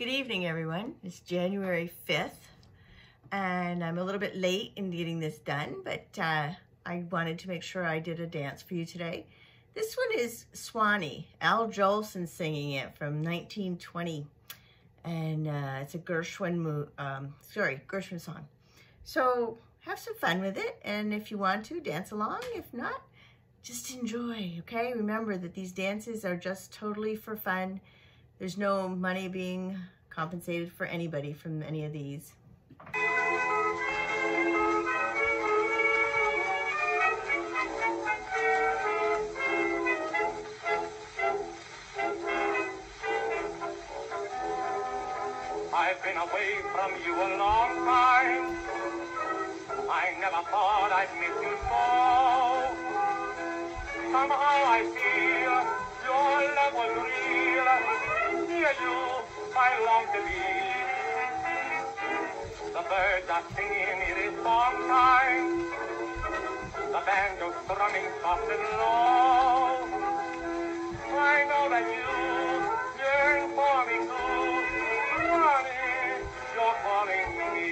Good evening, everyone. It's January 5th, and I'm a little bit late in getting this done, but uh, I wanted to make sure I did a dance for you today. This one is Swanee, Al Jolson singing it from 1920, and uh, it's a Gershwin, um, sorry, Gershwin song. So have some fun with it, and if you want to, dance along. If not, just enjoy, okay? Remember that these dances are just totally for fun there's no money being compensated for anybody from any of these. I've been away from you a long time. I never thought I'd miss you so. Somehow I feel Long to be. The birds are singing, it is song time. The band goes strumming soft and low. I know that you yearn for me too. Swanee, you're calling me.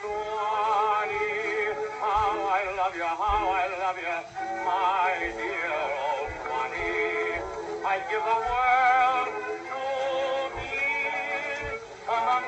Swanee, how I love you, how I love you, my dear old Swanee. I give the world.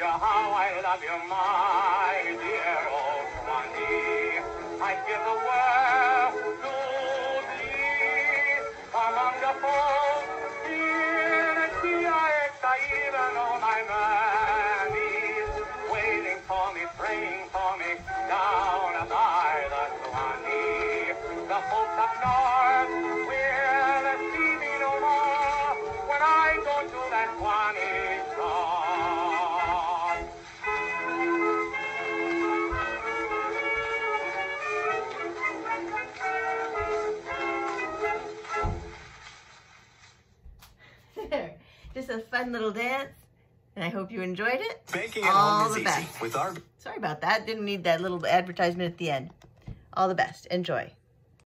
you, how I love you, my dear old Swanee. I'd give the world to thee among the folk in D-I-X, I even know my mammies waiting for me, praying for me down by the Swanee. The folks up north will see me no more when I go to that Swanee shore. Just a fun little dance. And I hope you enjoyed it. Baking at All home is easy with our... Sorry about that. Didn't need that little advertisement at the end. All the best. Enjoy.